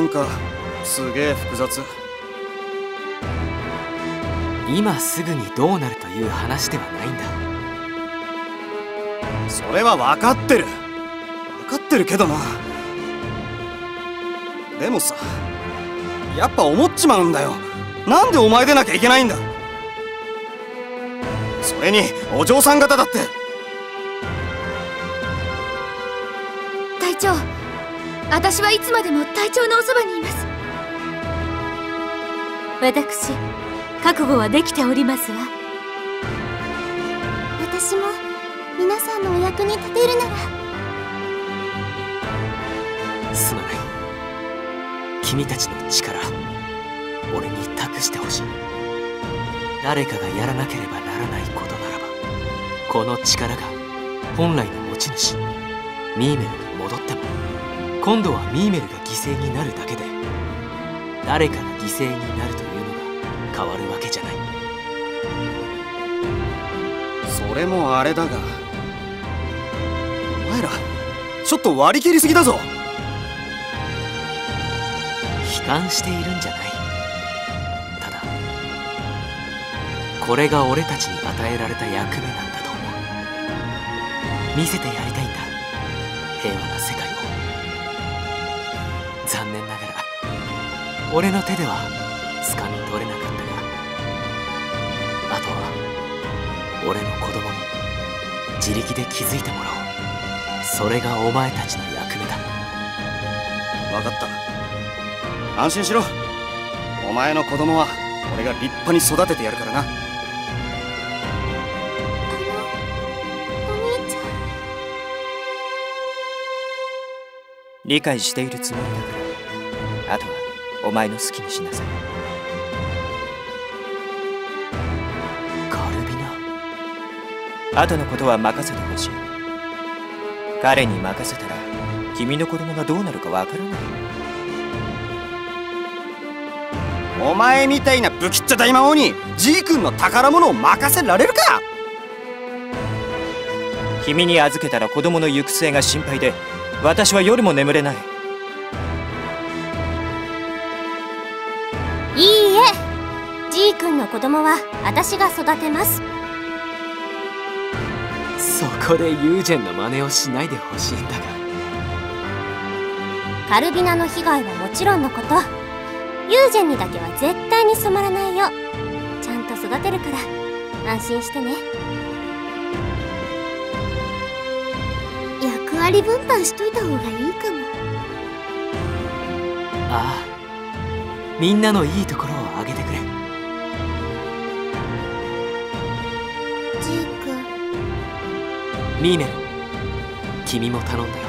なんかすげえ複雑。今すぐにどうなるという話ではないんだ。それは分かってる。分かってるけどな。でもさやっぱ思っちまうんだよ。なんでお前出なきゃいけないんだ。それにお嬢さん方だって。隊長私はいつまでも隊長のおそばにいます。私覚悟はできておりますわ。私も皆さんのお役に立てるなら。すまない。君たちの力俺に託してほしい。誰かがやらなければならないことならばこの力が本来の持ち主ミーメルに戻っても今度はミーメルが犠牲になるだけで誰かが犠牲になるというのが変わるわけじゃない。それもあれだがお前らちょっと割り切りすぎだぞ。悲観しているんじゃない。ただこれが俺たちに与えられた役目なんだと思う。見せてやりたいんだ。平和な俺の手では掴み取れなかったがあとは俺の子供に自力で気づいてもらおう。それがお前たちの役目だ。分かった。安心しろ。お前の子供は俺が立派に育ててやるからな。あのお兄ちゃん。理解しているつもりだからお前の好きにしなさい。カルビナ。後のことは任せてほしい。彼に任せたら君の子供がどうなるかわからない。お前みたいな不吉っちゃ大魔王にジー君の宝物を任せられるか。君に預けたら子供の行く末が心配で私は夜も眠れない子供は私が育てます。そこでユージェンの真似をしないでほしいんだが。カルビナの被害はもちろんのこと。ユージェンにだけは絶対に染まらないよ。ちゃんと育てるから。安心してね。役割分担しといた方がいいかも。ああ。みんなのいいところをミーメル君も頼んだよ。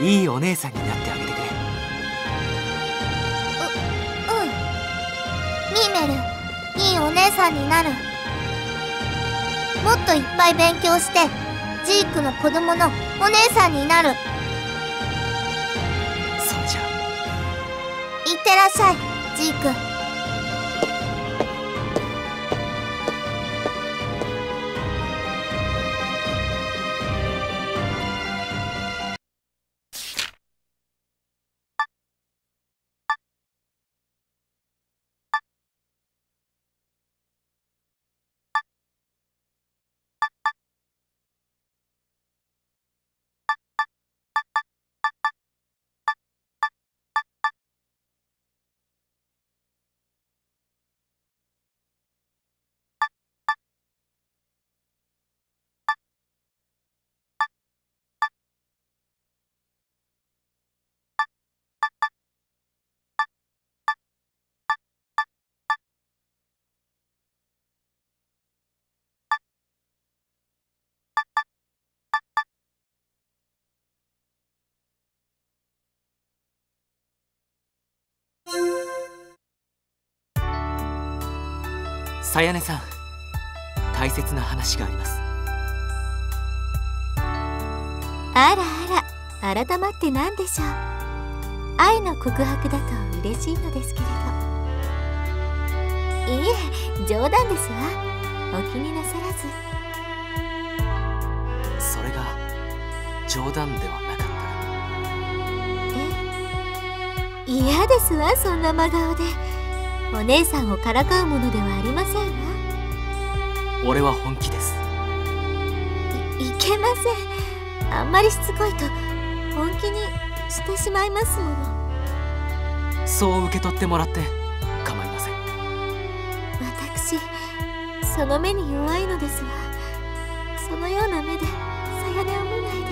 いいお姉さんになってあげてくれ。うん。ミーメルいいお姉さんになる。もっといっぱい勉強してジークの子供のお姉さんになる。いそんじゃ。ってらっしゃいジークさやねさん大切な話があります。あらあら改まって何でしょう。愛の告白だと嬉しいのですけれど。いえ冗談ですわ。お気になさらず。それが冗談ではなかっえ嫌ですわそんな真顔でお姉さんをからかうものではありませんわ。俺は本気です。いいけません。あんまりしつこいと本気にしてしまいますものそう受け取ってもらって構いません。私その目に弱いのですわ。そのような目でさやねを見ないで。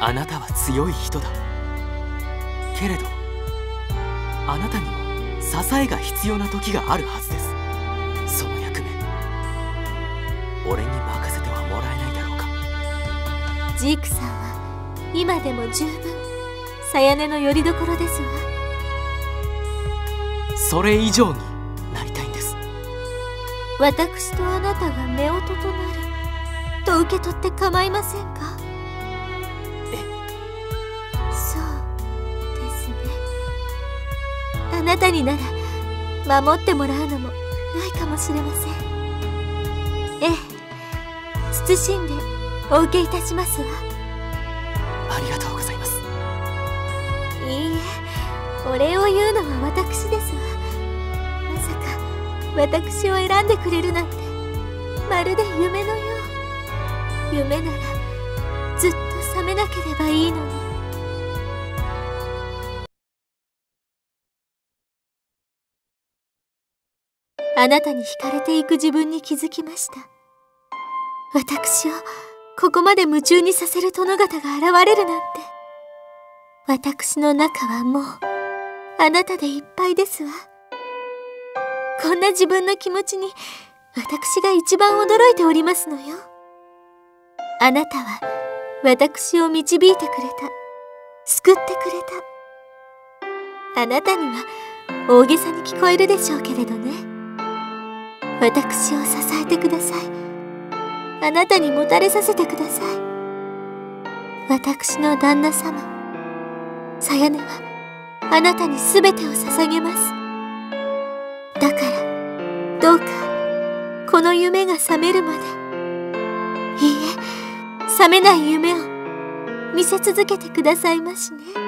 あなたは強い人だ。けれどあなたにも支えが必要な時があるはずです。その役目俺に任せてはもらえないだろうか。ジークさんは今でも十分さやねの拠り所ですわ。それ以上になりたいんです。私とあなたが夫婦となると受け取って構いませんか？なたになら守ってもらうのも良いかもしれません。ええ。慎んでお受けいたしますわ。ありがとうございます。いいえお礼を言うのは私ですわ。まさか私を選んでくれるなんてまるで夢のよう。夢ならずっと覚めなければいいのにあなたに惹かれていく自分に気づきました。私をここまで夢中にさせる殿方が現れるなんて。私の中はもうあなたでいっぱいですわ。こんな自分の気持ちに私が一番驚いておりますのよ。あなたは私を導いてくれた。救ってくれた。あなたには大げさに聞こえるでしょうけれどね。私を支えてください。あなたにもたれさせてください。私の旦那様さやねはあなたに全てを捧げます。だからどうかこの夢が覚めるまでいいえ覚めない夢を見せ続けてくださいましね。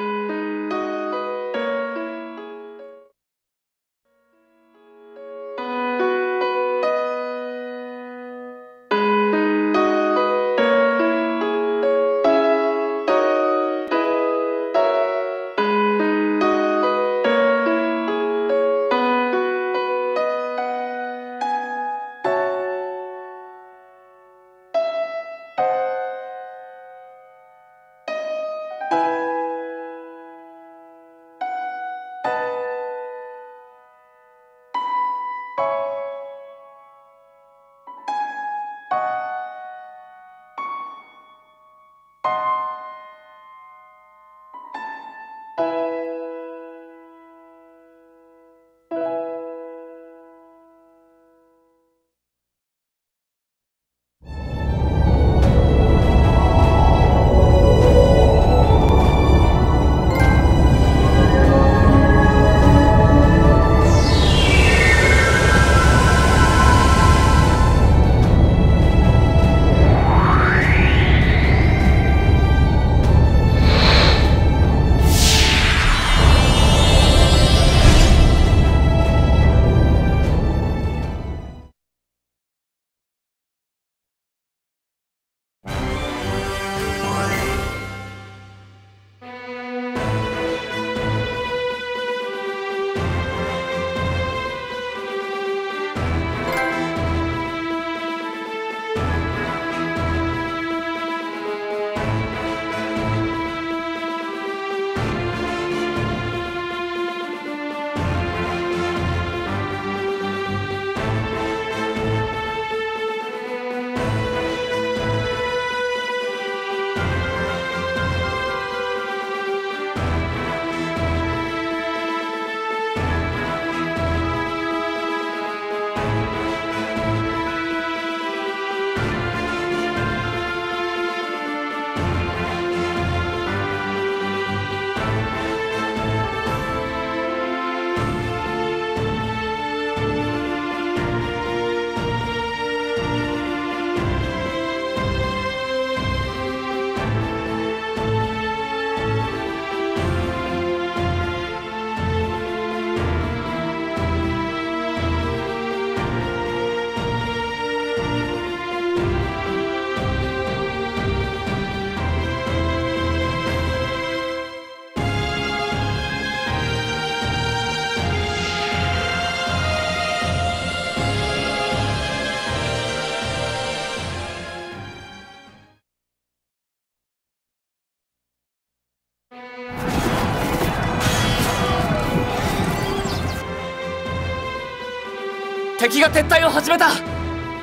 敵が撤退を始めた。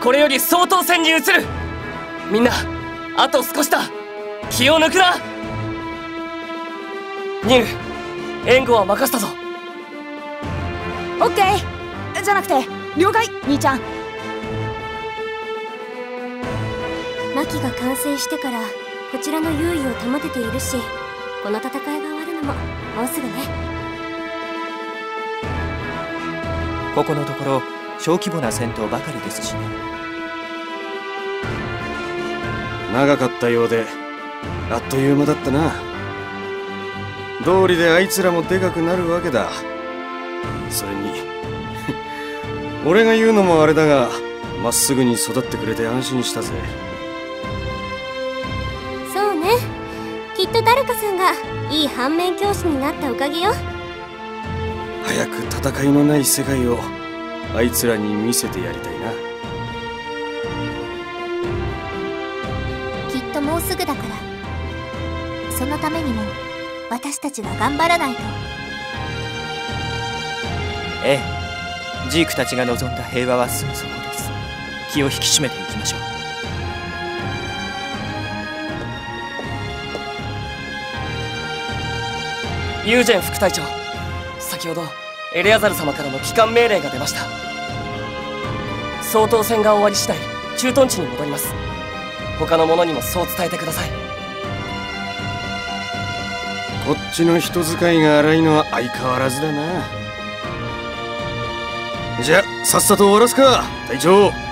これより総統戦に移る。みんなあと少しだ。気を抜くな。ニウ援護は任せたぞ。オッケー。じゃなくて了解兄ちゃん。マキが完成してからこちらの優位を保てているしこの戦いが終わるのももうすぐね。ここのところ小規模な戦闘ばかりですし。ね長かったようであっという間だったな。道理であいつらもでかくなるわけだ。それに 俺が言うのもあれだがまっすぐに育ってくれて安心したぜ。そうね。きっと誰かさんがいい反面教師になったおかげよ。早く戦いのない世界をあいつらに見せてやりたいな。きっともうすぐだから。そのためにも私たちは頑張らないと。ええ。ジークたちが望んだ平和はすぐそこです。気を引き締めていきましょう。ユージェン副隊長先ほどエレアザル様からの帰還命令が出ました。総統戦が終わり次第駐屯地に戻ります。他の者にもそう伝えてください。こっちの人使いが荒いのは相変わらずだな。じゃあさっさと終わらすか隊長。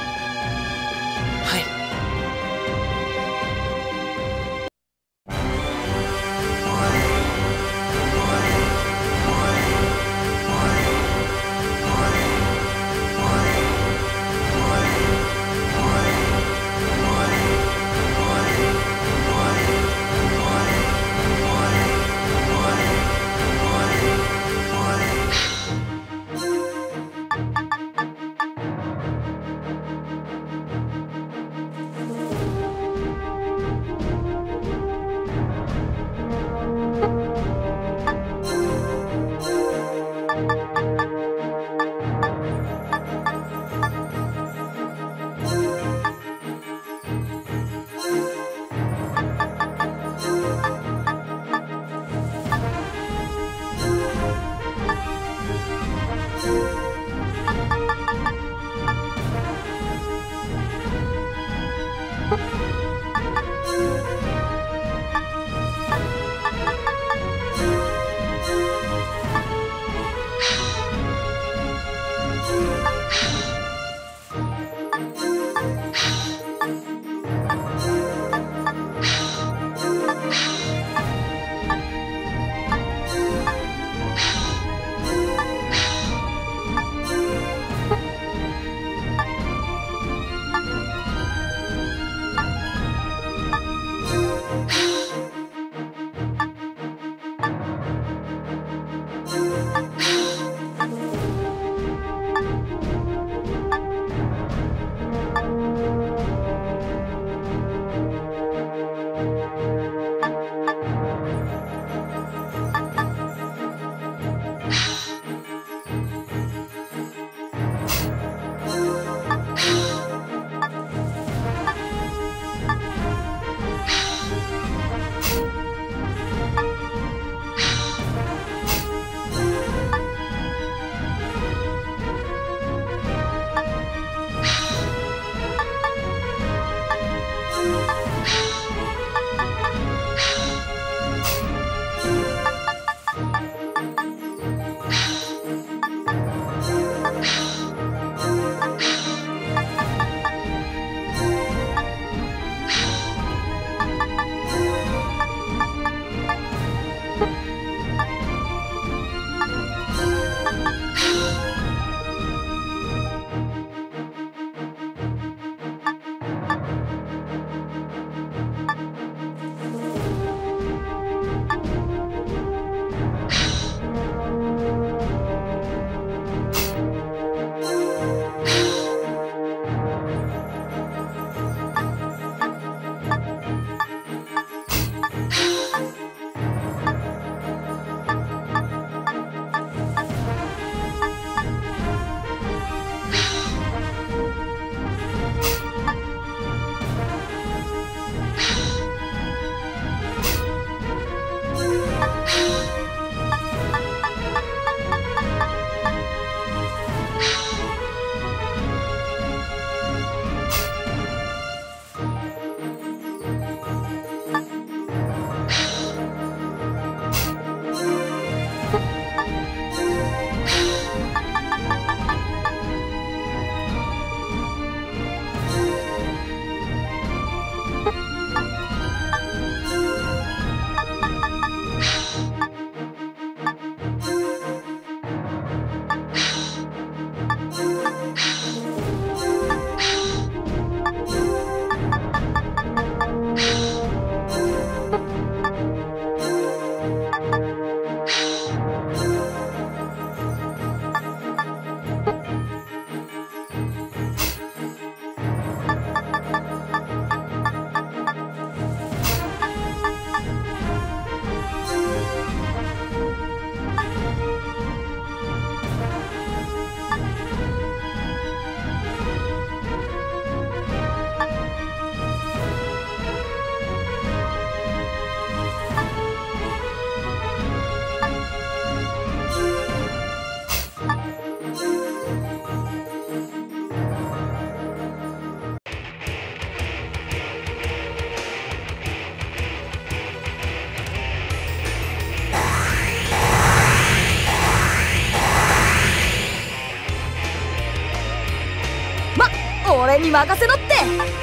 任せろって。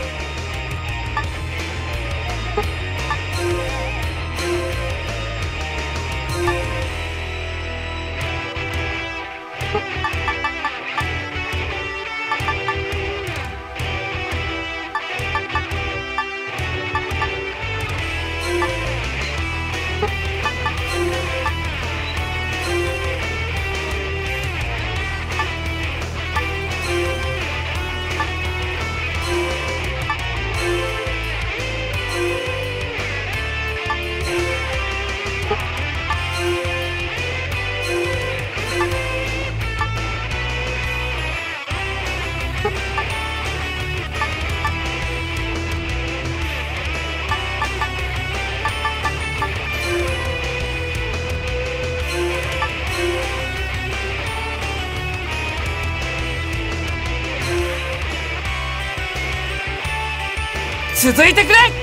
続いてくれ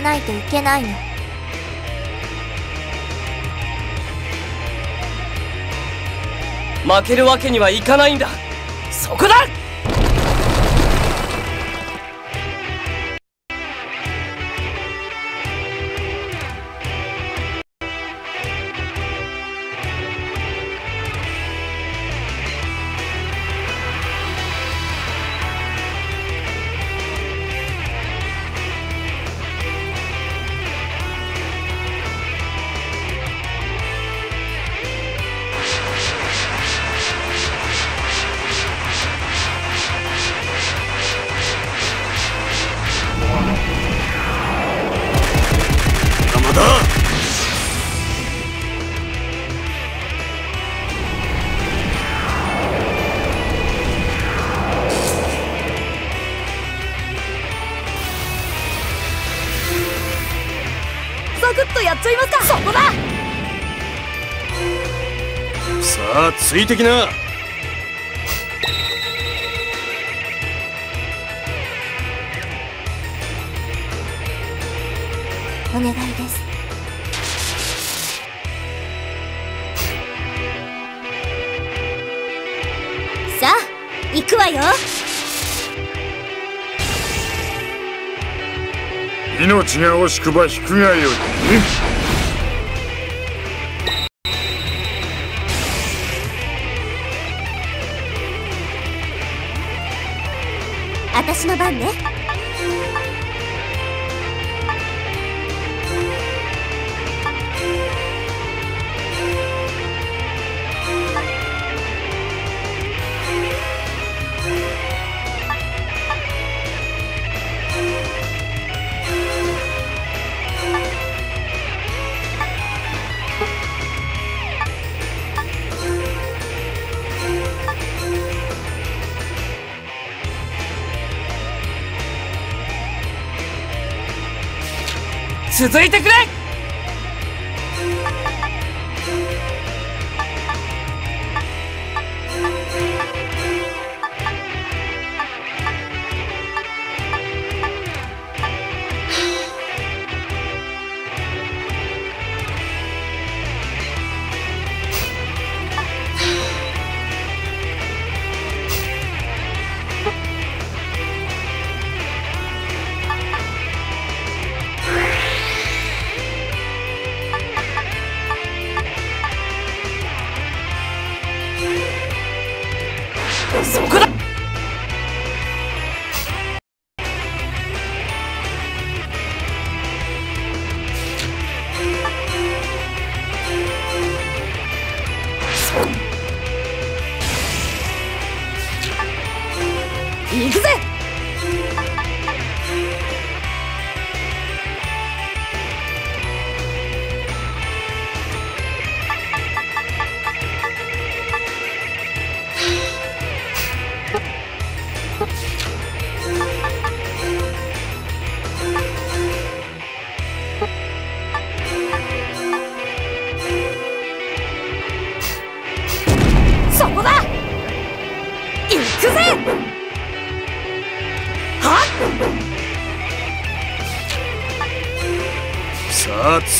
ないといけないの。負けるわけにはいかないんだ。さあついてきな。お願いです。さあ行くわよ。命が惜しくば引くがよい続いてくれ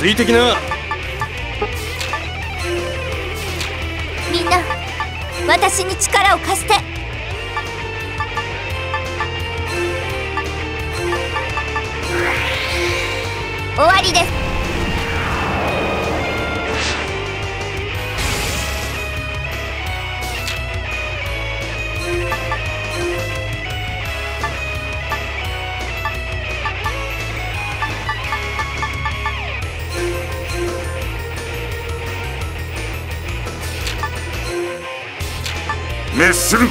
ついてきな。みんな私に力を貸して。滅する。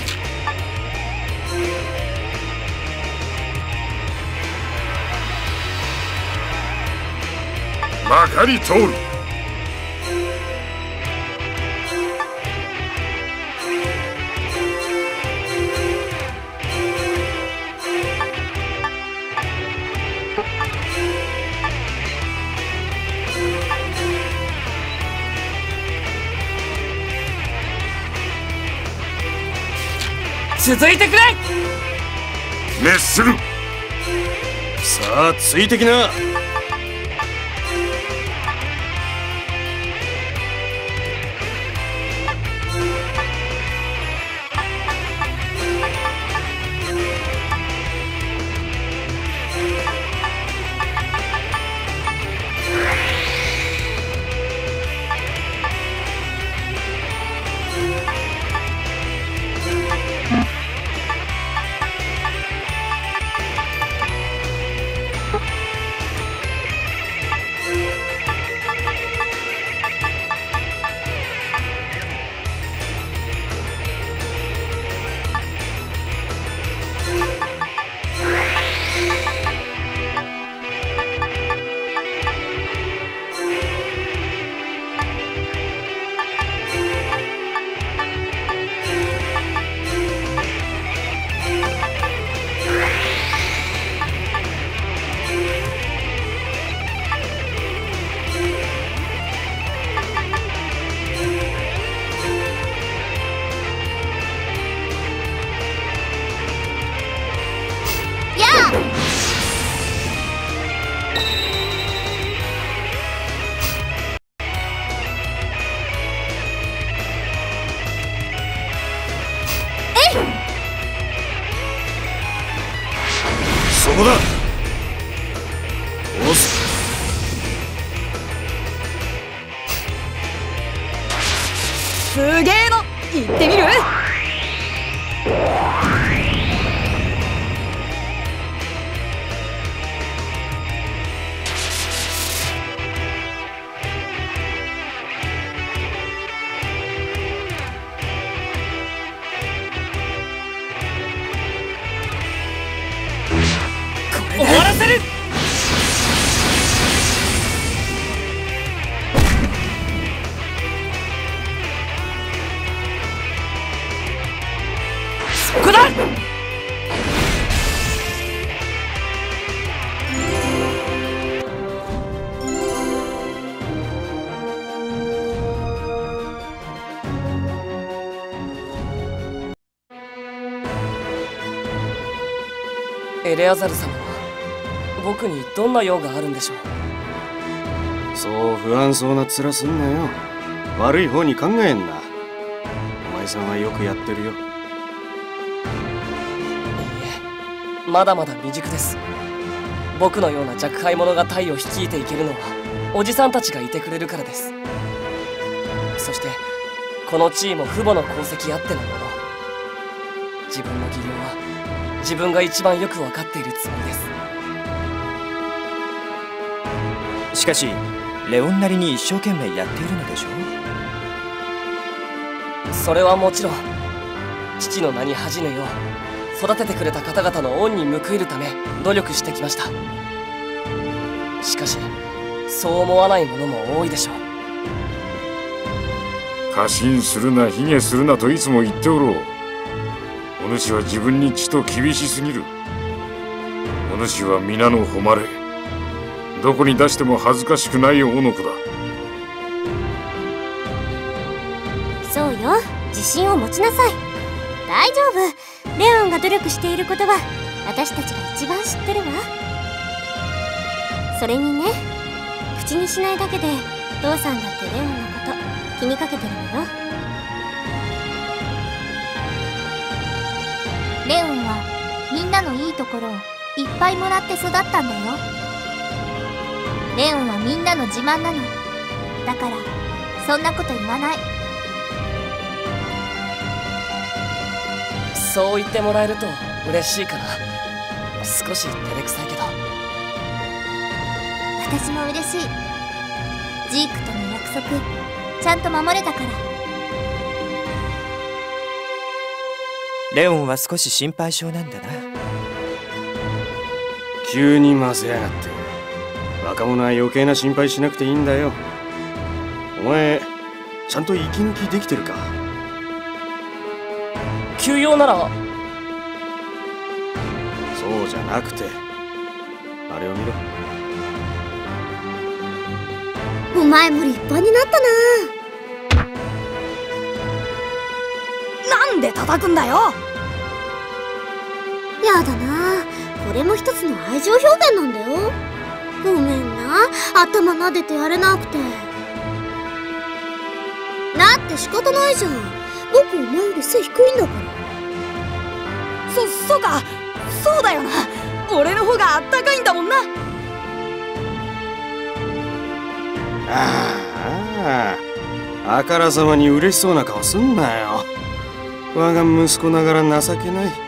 まかり通る。続いてくれ。滅する。さあついてきなレアザル様は僕にどんな用があるんでしょう？そう不安そうな面すんなよ。悪い方に考えんな。お前さんはよくやってるよ。まだまだ未熟です。僕のような若輩者が隊を率いていけるのはおじさんたちがいてくれるからです。そしてこの地位も父母の功績あってのもの。自分の技量は自分が一番よく分かっているつもりです。しかしレオンなりに一生懸命やっているのでしょう？それはもちろん父の名に恥じぬよう育ててくれた方々の恩に報いるため努力してきました。しかしそう思わない者も多いでしょう。過信するな卑下するなといつも言っておろう。お主は自分にちと厳しすぎる。お主は皆の誉れ。どこに出しても恥ずかしくない男の子だ。そうよ。自信を持ちなさい。大丈夫。レオンが努力していることは私たちが一番知ってるわ。それにね口にしないだけで父さんだってレオンのこと気にかけてるのよ。レオンはみんなのいいところをいっぱいもらって育ったんだよ。レオンはみんなの自慢なの。だからそんなこと言わない。そう言ってもらえると嬉しいかな。少し照れくさいけど。私も嬉しい。ジークとの約束ちゃんと守れたからレオンは少し心配性なんだな。急に混ぜやがって。若者は余計な心配しなくていいんだよ。お前ちゃんと息抜きできてるか？休養なら。そうじゃなくて。あれを見ろ。お前も立派になったなんで叩くんだよなやだな。これも一つの愛情表現なんだよ。ごめんな。頭撫でてやれなくて。だって仕方ないじゃん。僕お前より背低いんだから。そそうか。そうだよな。俺の方があったかいんだもんな。あああからさまに嬉しそうな顔すんなよ。我が息子ながら情けない。と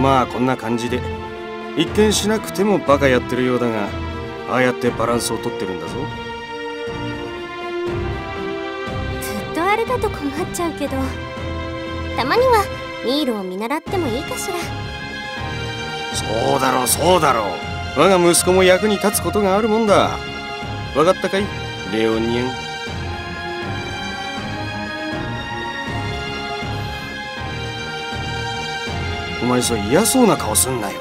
まあこんな感じで一見しなくてもバカやってるようだがああやってバランスをとってるんだぞ。ずっとあれだと困っちゃうけどたまにはミールを見習ってもいいかしら。そうだろうそうだろう。我が息子も役に立つことがあるもんだ。わかったかい？レオニアンお前そう嫌そうな顔すんなよ。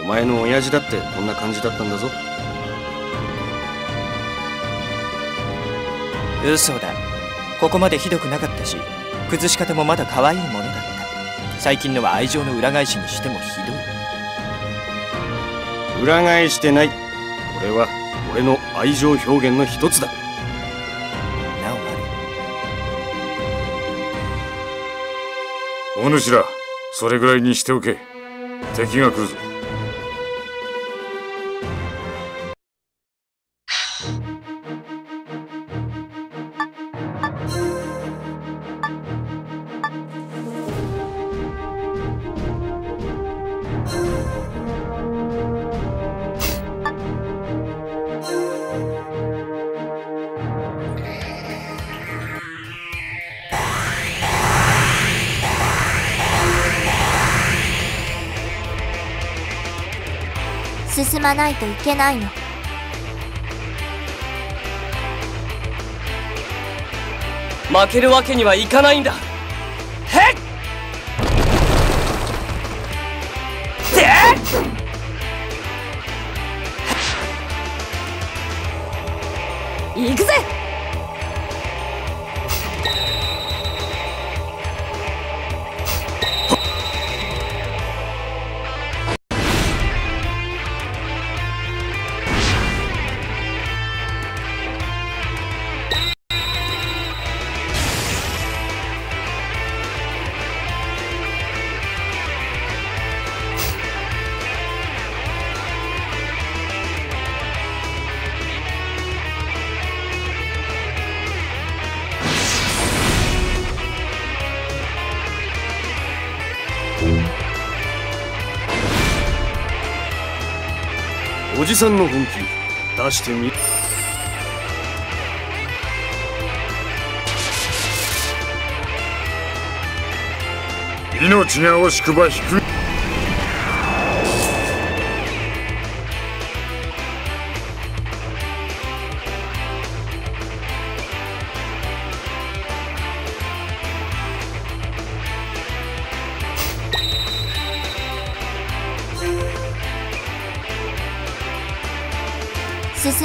お前の親父だってこんな感じだったんだぞ。嘘だ。ここまでひどくなかったし崩し方もまだ可愛いものだった。最近のは愛情の裏返しにしてもひどい。裏返してない。これは俺の愛情表現の一つだ。なお悪いお主らそれぐらいにしておけ。敵が来るぞ。進まないといけないの。負けるわけにはいかないんだ。へっ行くぜさんの本気。出してみ。命が惜しくば低い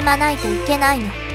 まないといけないの。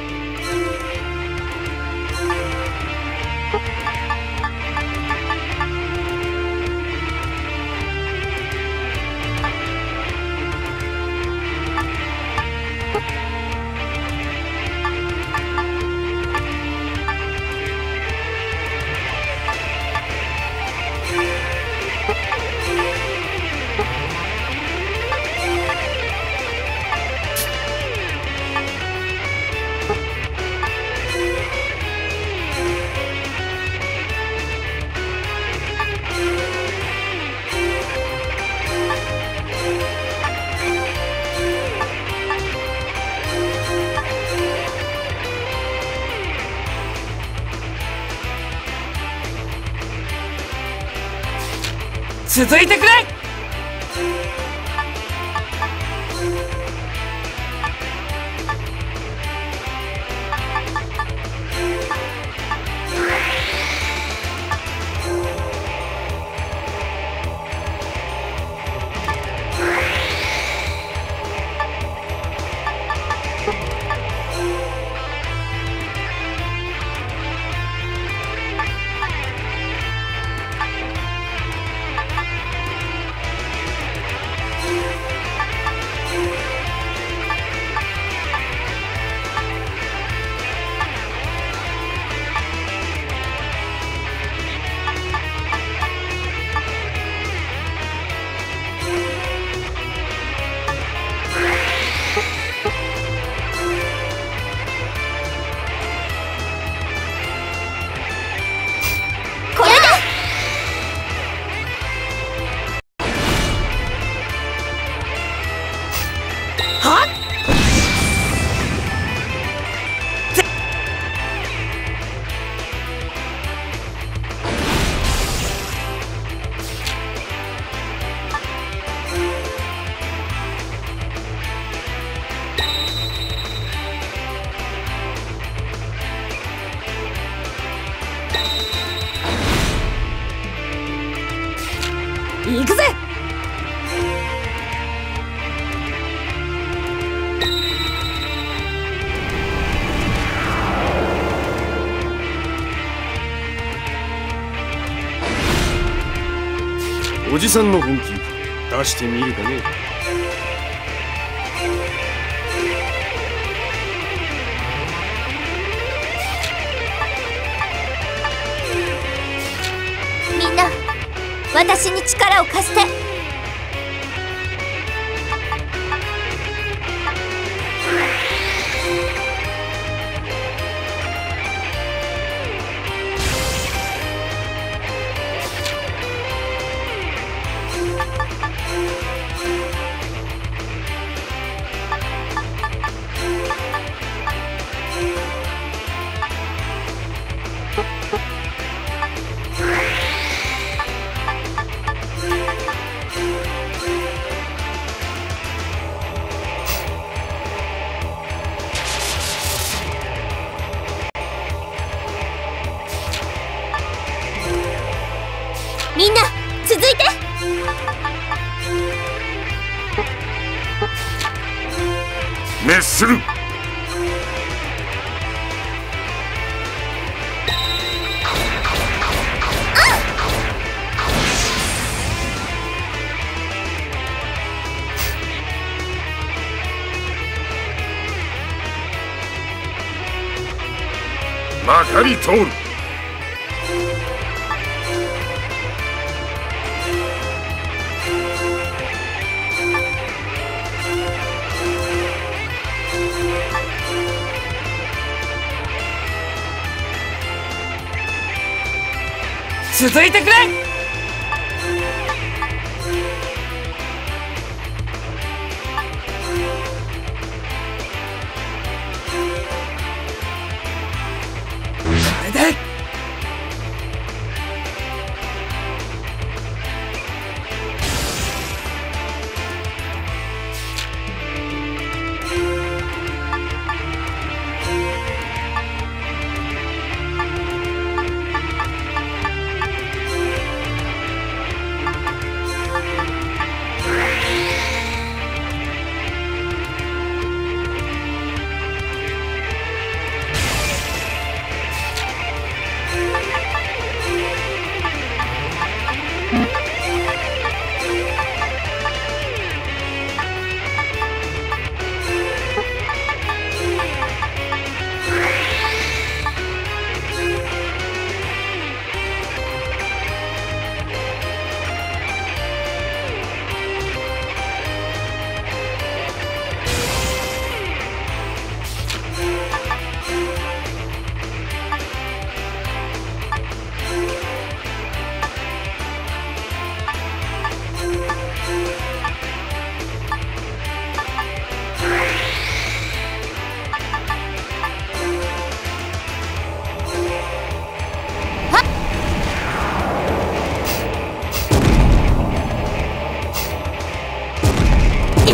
続いてくれさんの本気出してみるかね。みんな私に力を貸して。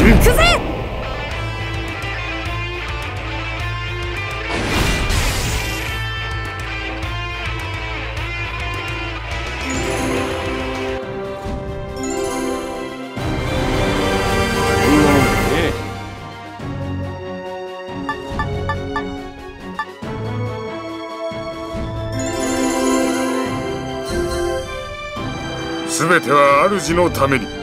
くぜ！全ては主のために。